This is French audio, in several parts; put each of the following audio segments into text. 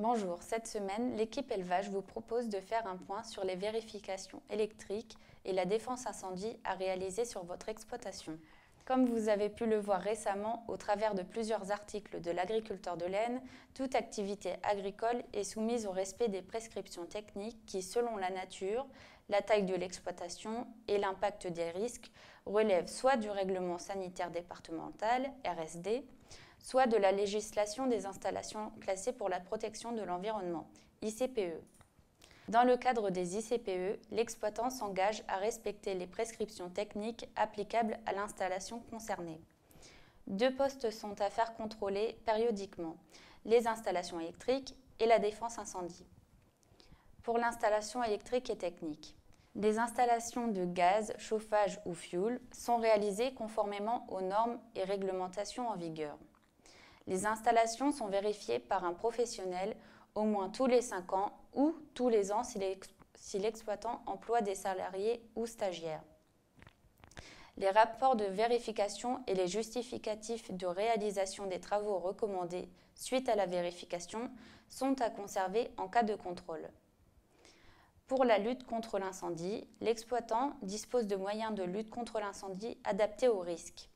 Bonjour, cette semaine, l'équipe élevage vous propose de faire un point sur les vérifications électriques et la défense incendie à réaliser sur votre exploitation. Comme vous avez pu le voir récemment au travers de plusieurs articles de l'agriculteur de laine, toute activité agricole est soumise au respect des prescriptions techniques qui, selon la nature, la taille de l'exploitation et l'impact des risques, relèvent soit du règlement sanitaire départemental, RSD, soit de la législation des installations classées pour la protection de l'environnement, ICPE. Dans le cadre des ICPE, l'exploitant s'engage à respecter les prescriptions techniques applicables à l'installation concernée. Deux postes sont à faire contrôler périodiquement, les installations électriques et la défense incendie. Pour l'installation électrique et technique, les installations de gaz, chauffage ou fuel sont réalisées conformément aux normes et réglementations en vigueur. Les installations sont vérifiées par un professionnel au moins tous les 5 ans ou tous les ans si l'exploitant emploie des salariés ou stagiaires. Les rapports de vérification et les justificatifs de réalisation des travaux recommandés suite à la vérification sont à conserver en cas de contrôle. Pour la lutte contre l'incendie, l'exploitant dispose de moyens de lutte contre l'incendie adaptés au risque.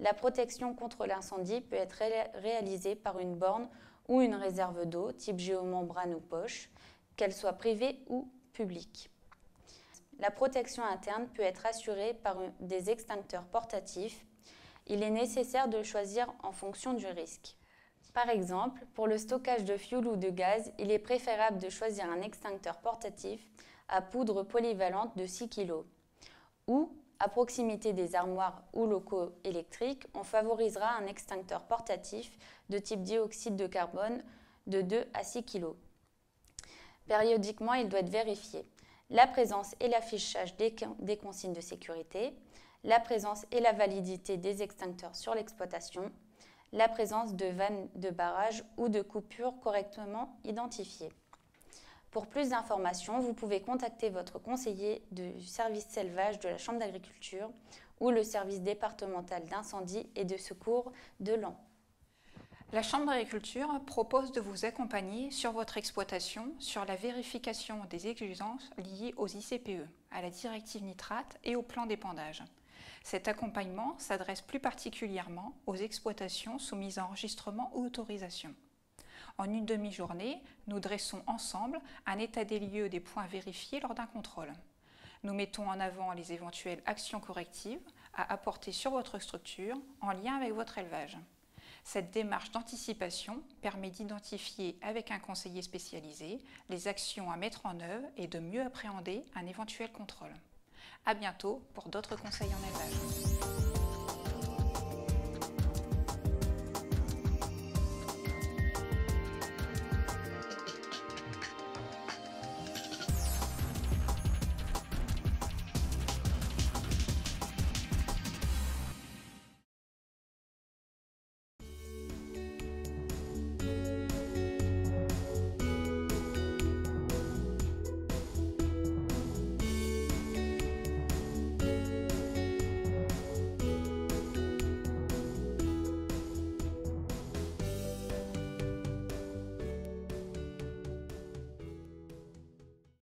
La protection contre l'incendie peut être réalisée par une borne ou une réserve d'eau type géomembrane ou poche, qu'elle soit privée ou publique. La protection interne peut être assurée par des extincteurs portatifs. Il est nécessaire de choisir en fonction du risque. Par exemple, pour le stockage de fioul ou de gaz, il est préférable de choisir un extincteur portatif à poudre polyvalente de 6 kg. Ou, à proximité des armoires ou locaux électriques, on favorisera un extincteur portatif de type dioxyde de carbone de 2 à 6 kg. Périodiquement, il doit être vérifié la présence et l'affichage des, consignes de sécurité, la présence et la validité des extincteurs sur l'exploitation, la présence de vannes de barrage ou de coupures correctement identifiées. Pour plus d'informations, vous pouvez contacter votre conseiller du service élevage de la Chambre d'agriculture ou le service départemental d'incendie et de secours de l'An. La Chambre d'agriculture propose de vous accompagner sur votre exploitation sur la vérification des exigences liées aux ICPE, à la directive nitrate et au plan d'épandage. Cet accompagnement s'adresse plus particulièrement aux exploitations soumises à enregistrement ou autorisation. En une demi-journée, nous dressons ensemble un état des lieux des points vérifiés lors d'un contrôle. Nous mettons en avant les éventuelles actions correctives à apporter sur votre structure en lien avec votre élevage. Cette démarche d'anticipation permet d'identifier avec un conseiller spécialisé les actions à mettre en œuvre et de mieux appréhender un éventuel contrôle. À bientôt pour d'autres conseils en élevage.